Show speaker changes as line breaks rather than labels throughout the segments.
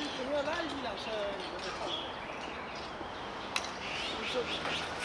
Kom igjen, vær i.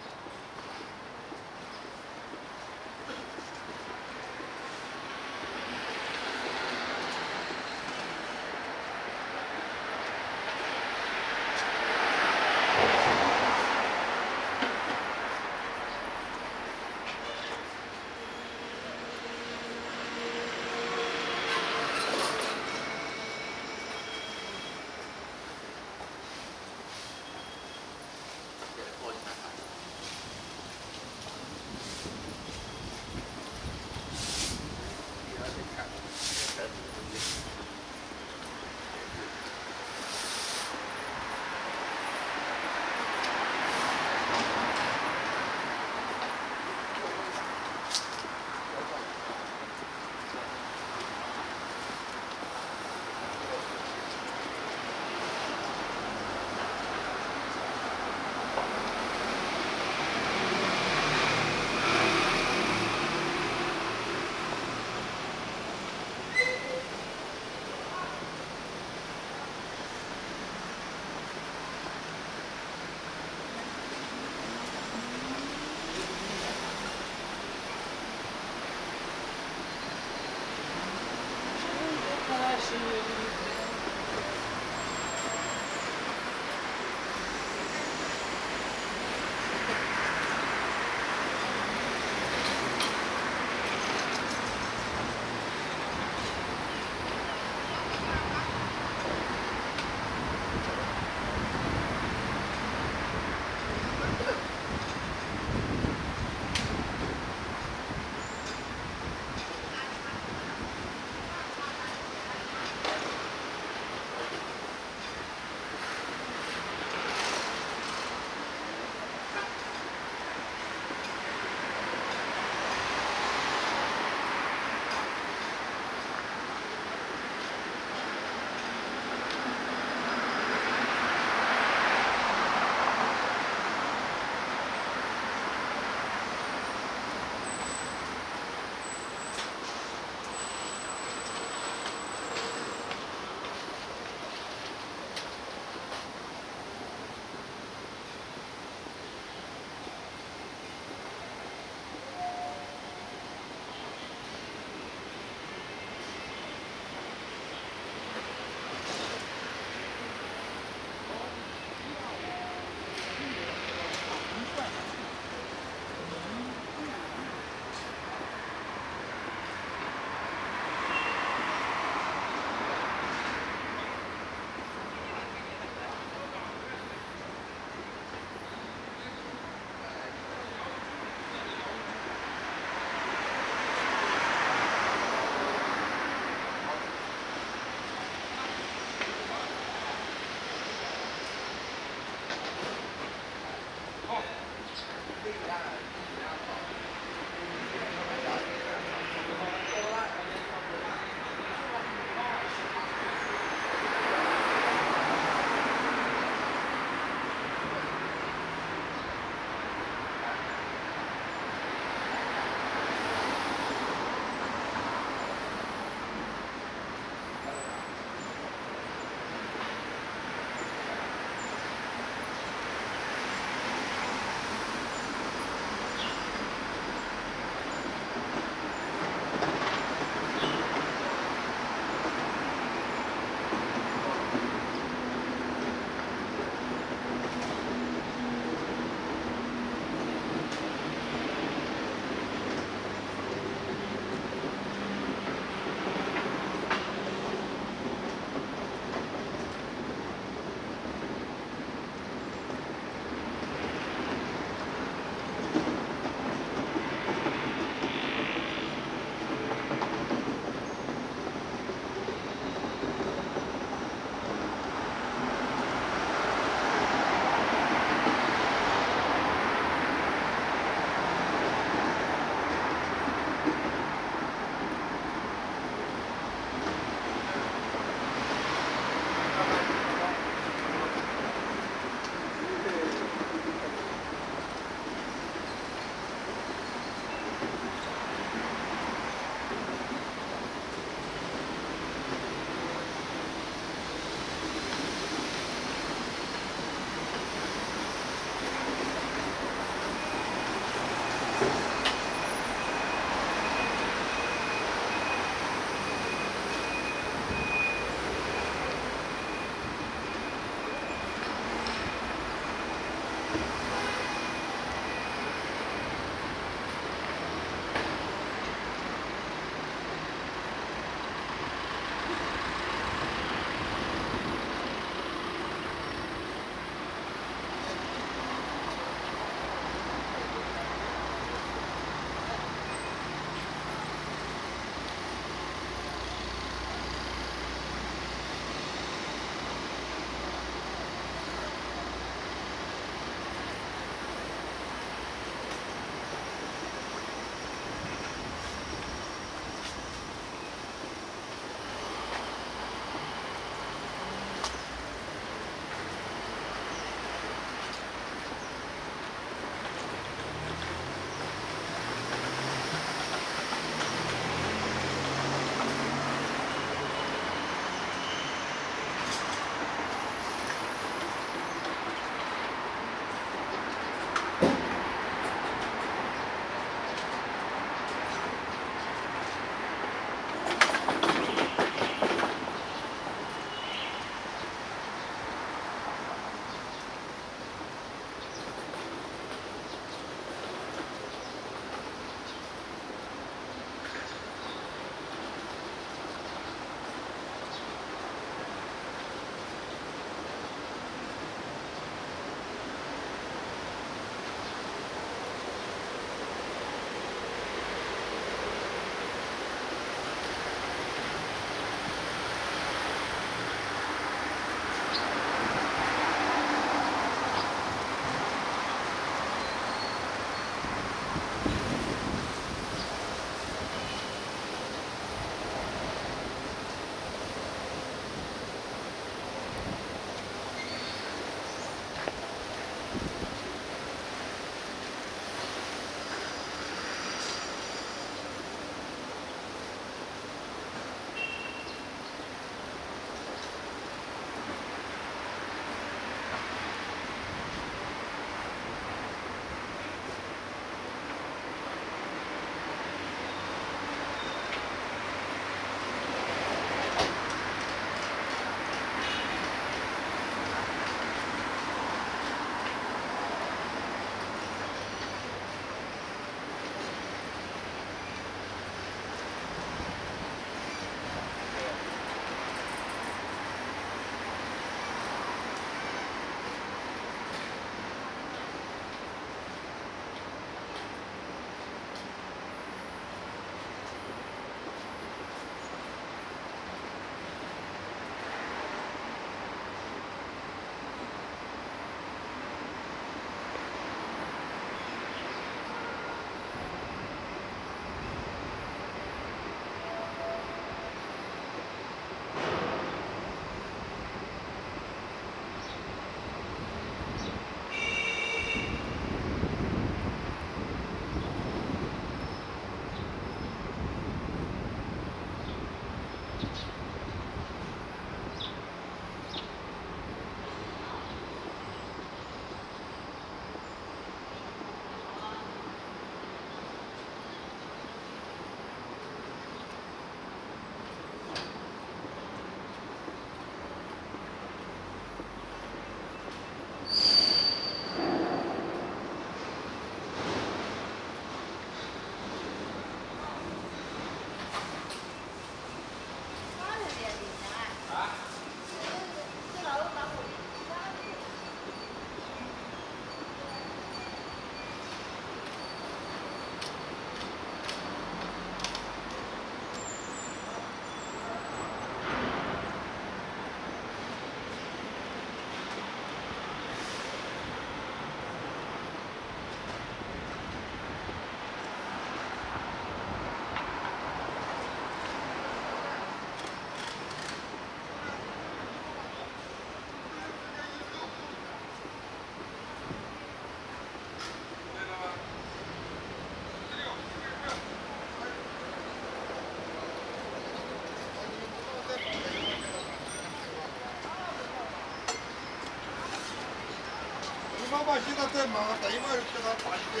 batida até mata, aí vai chegar a parte de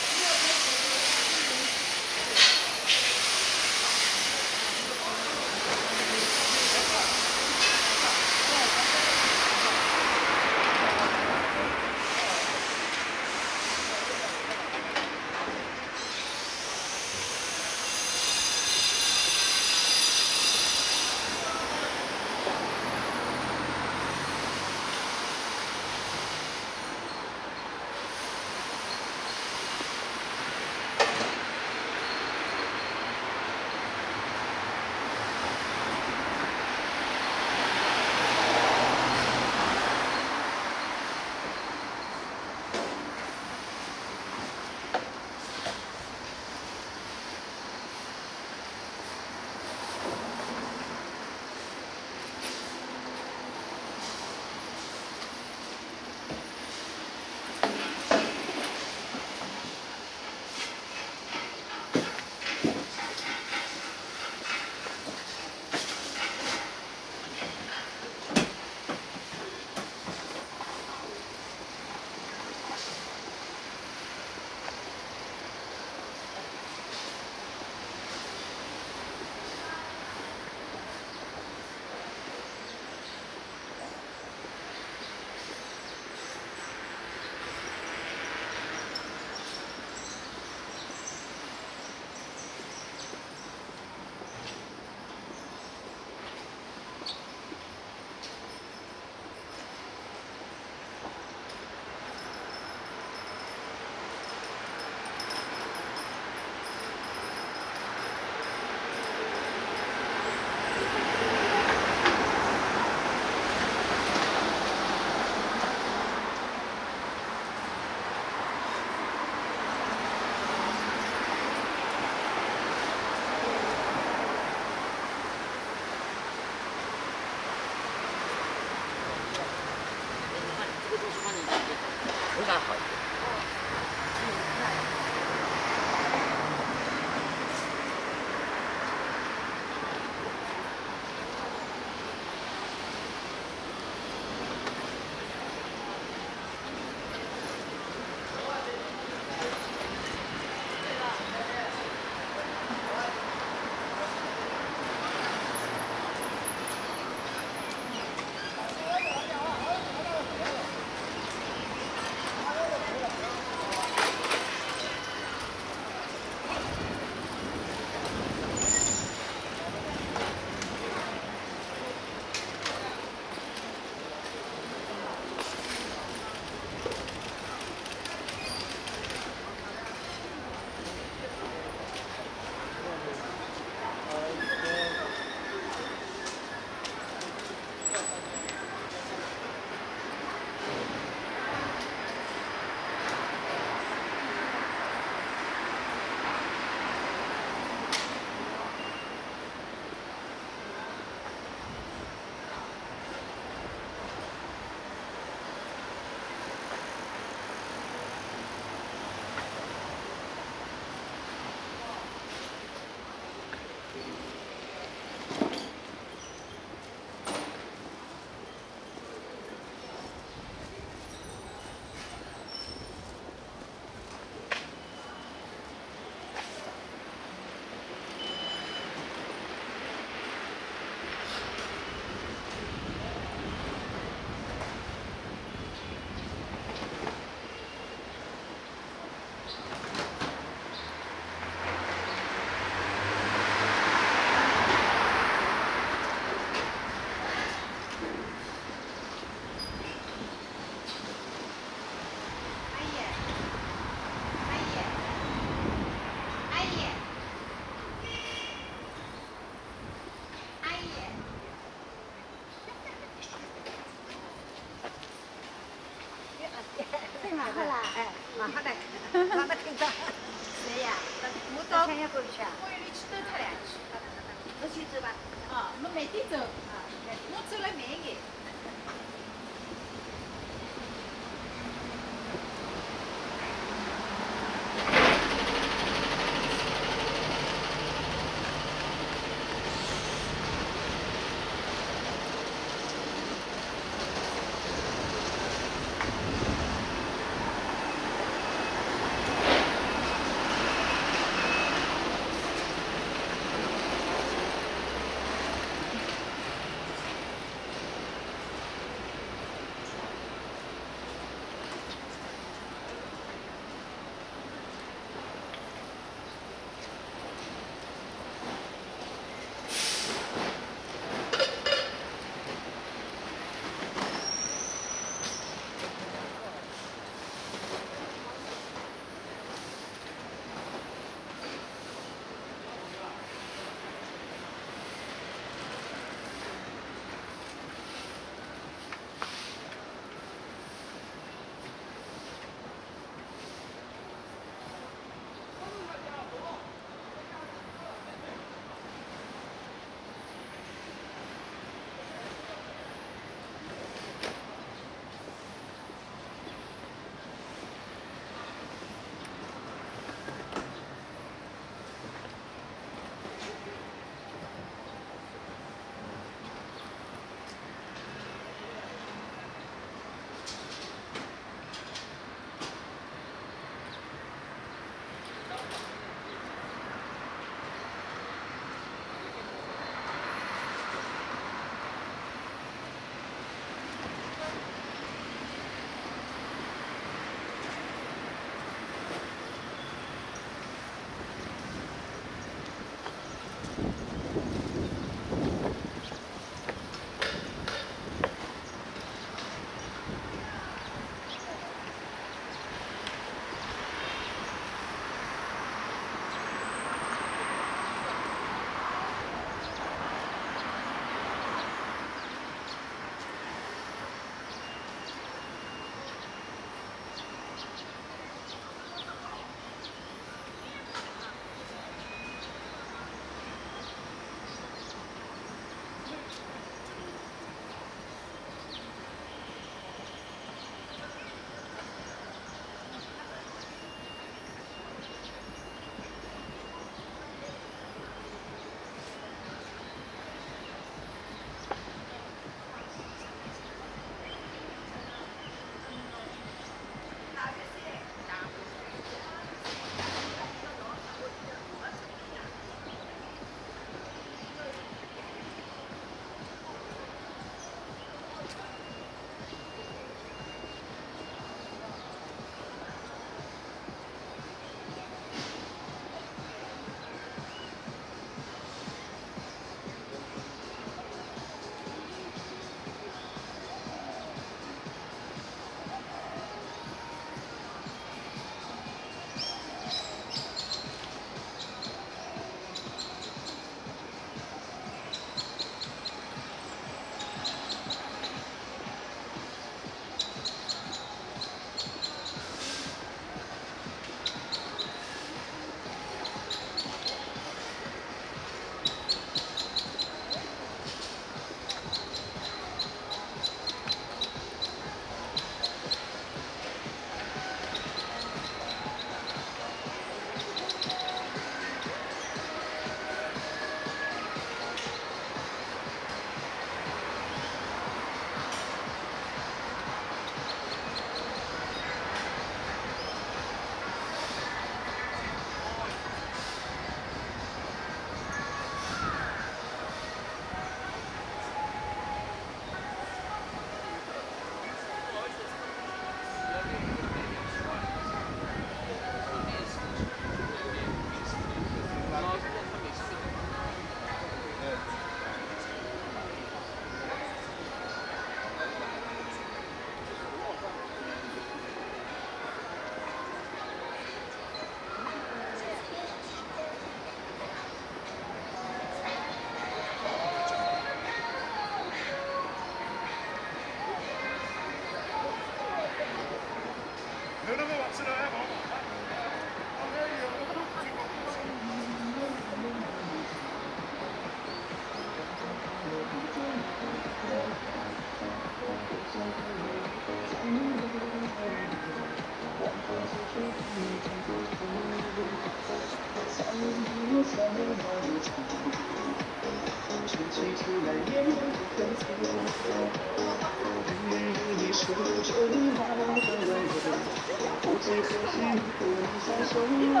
你
回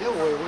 过来了。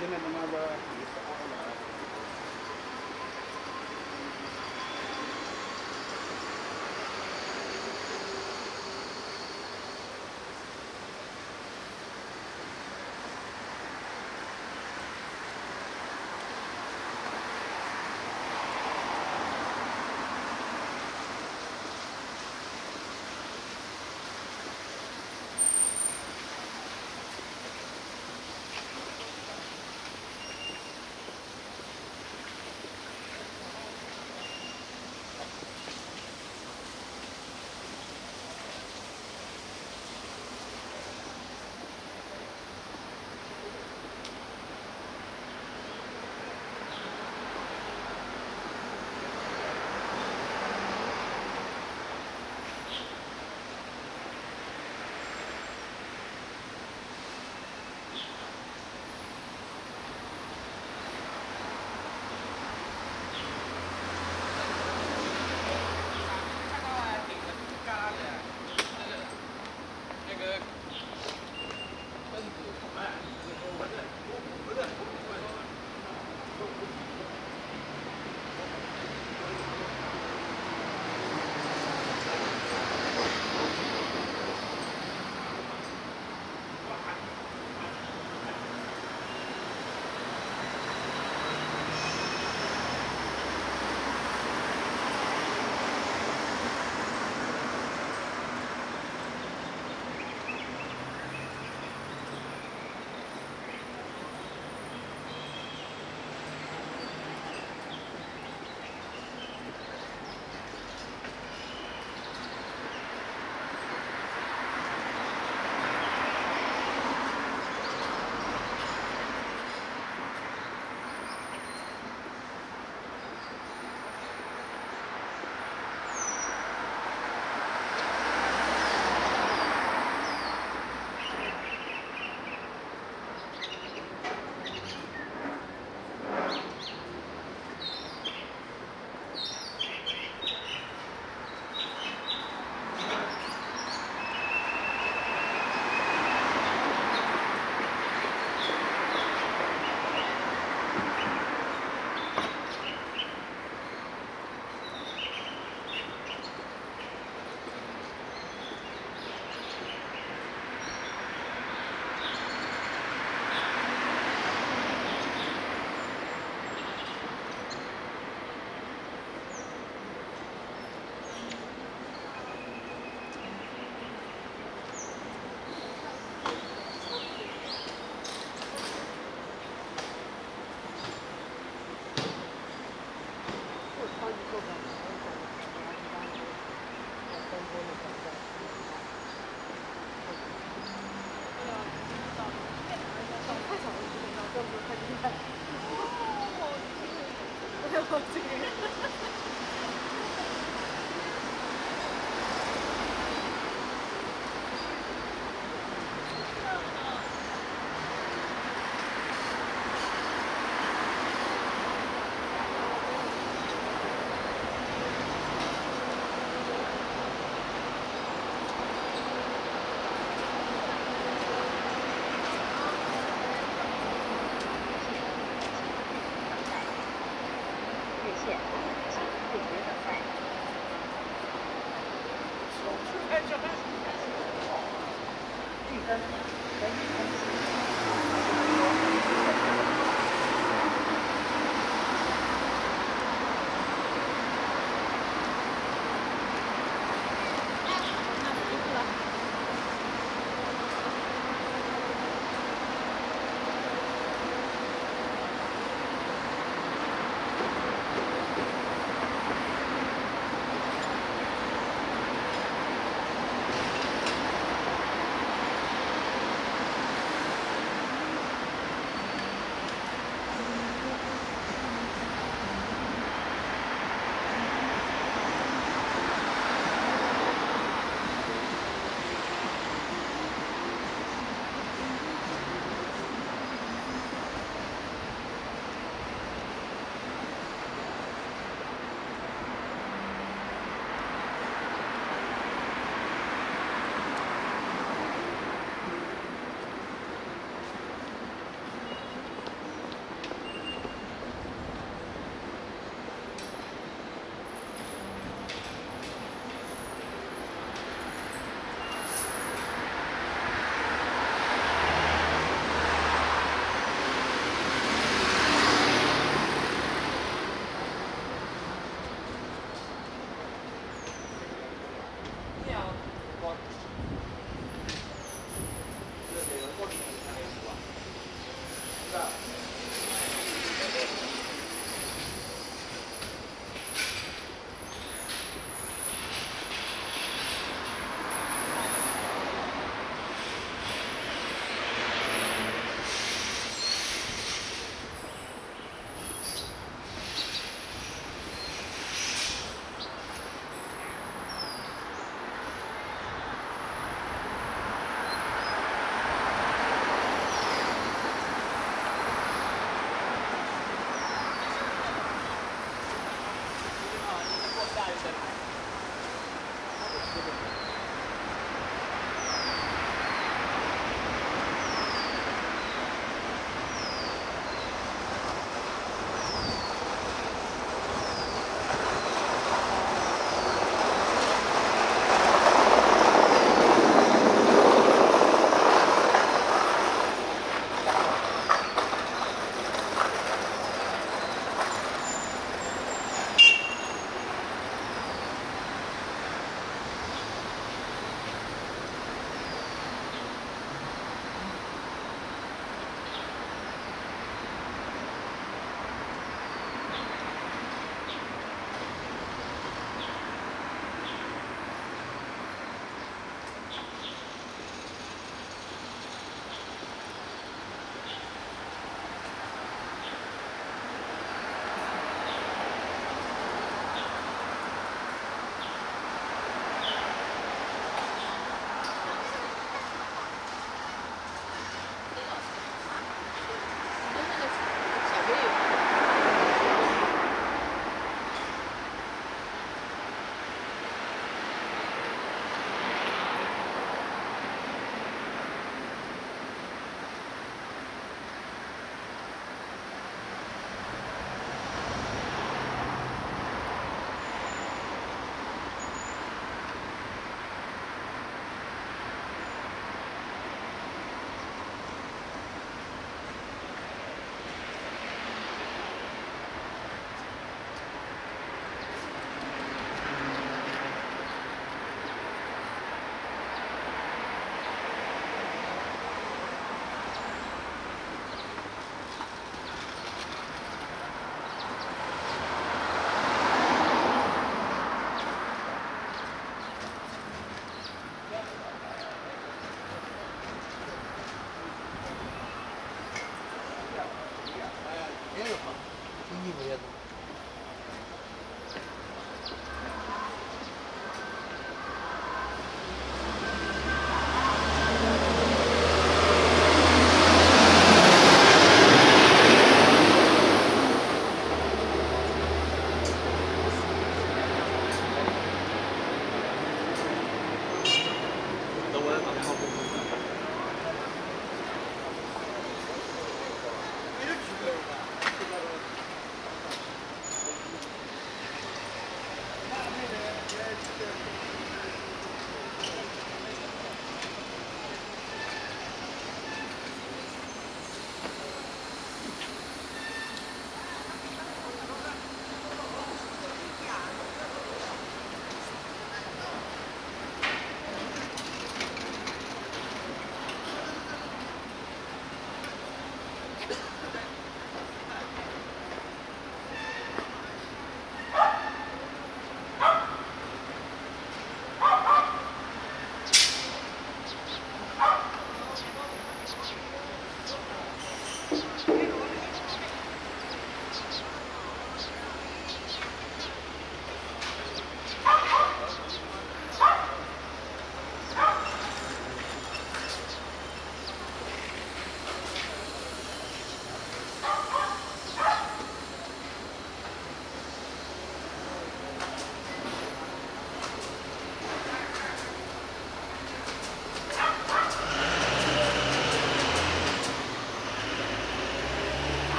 yo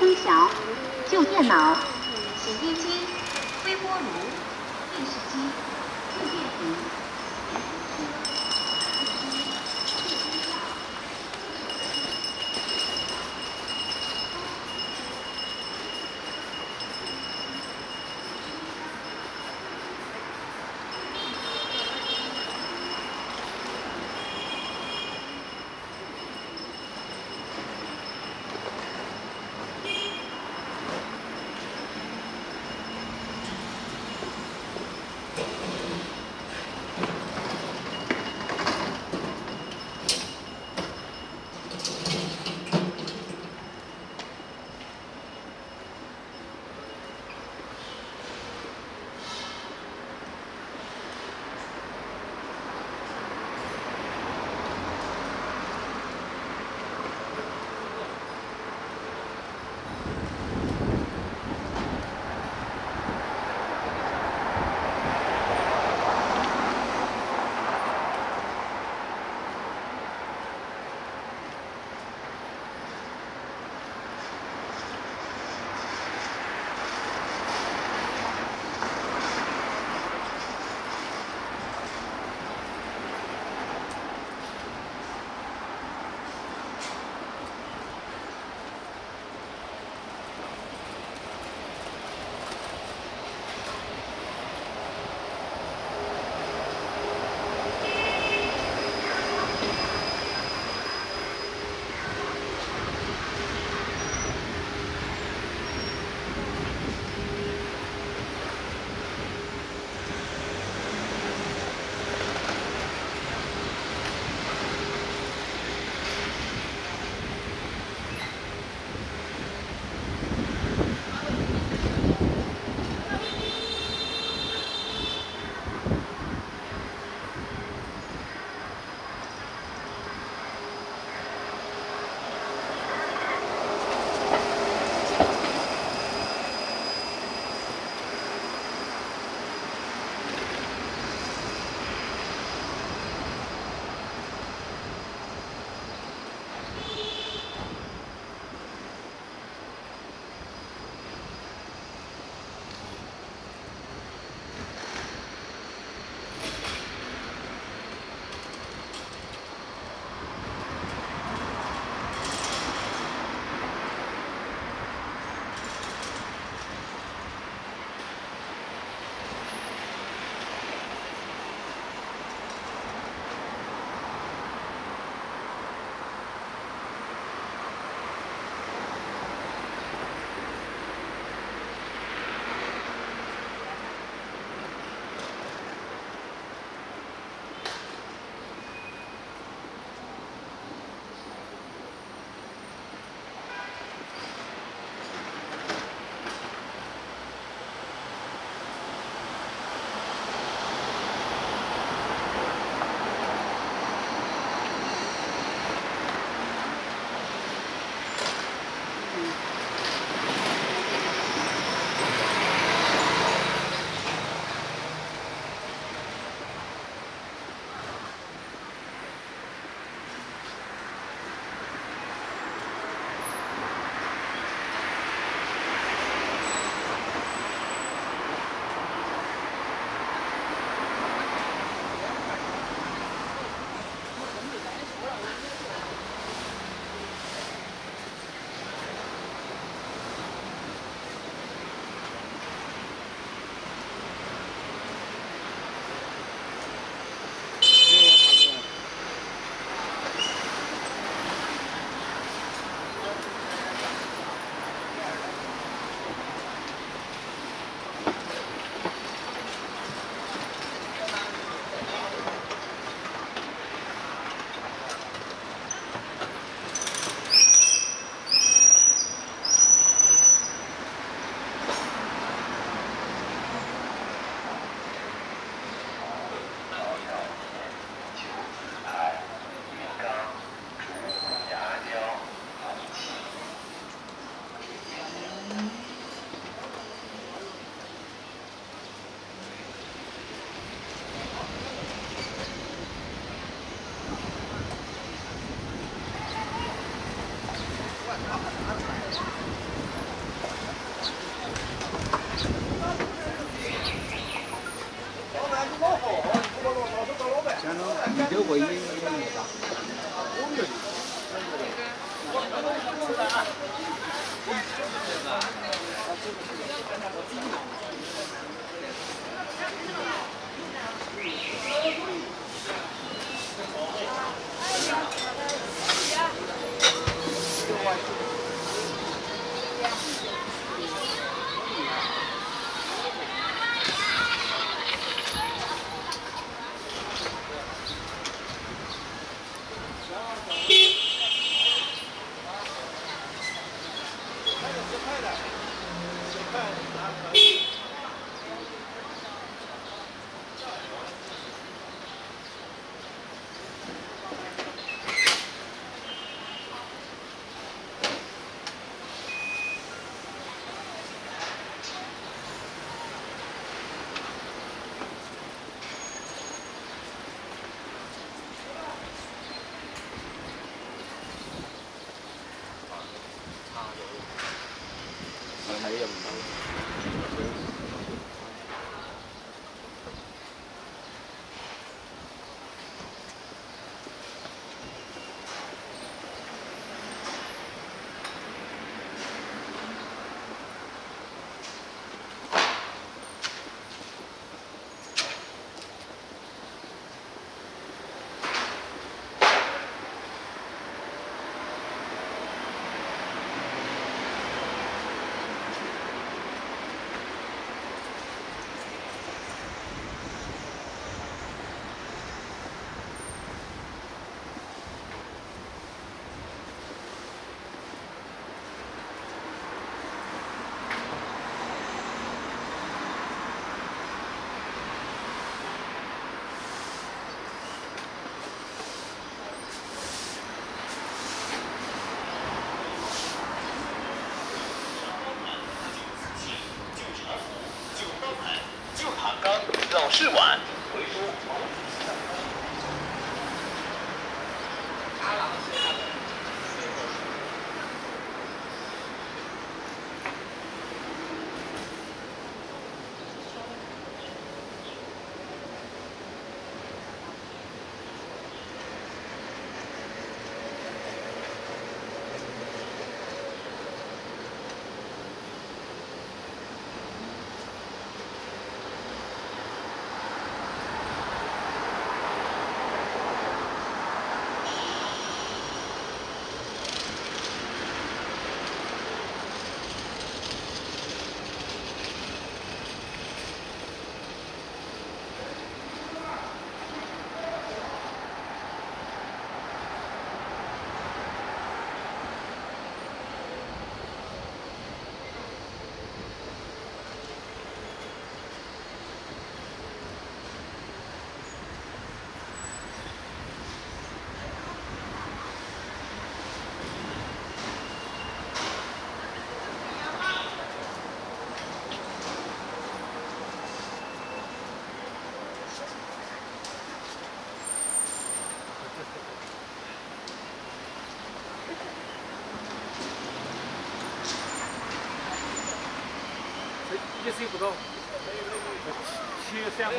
空调、旧电脑、
一岁不到，七月三号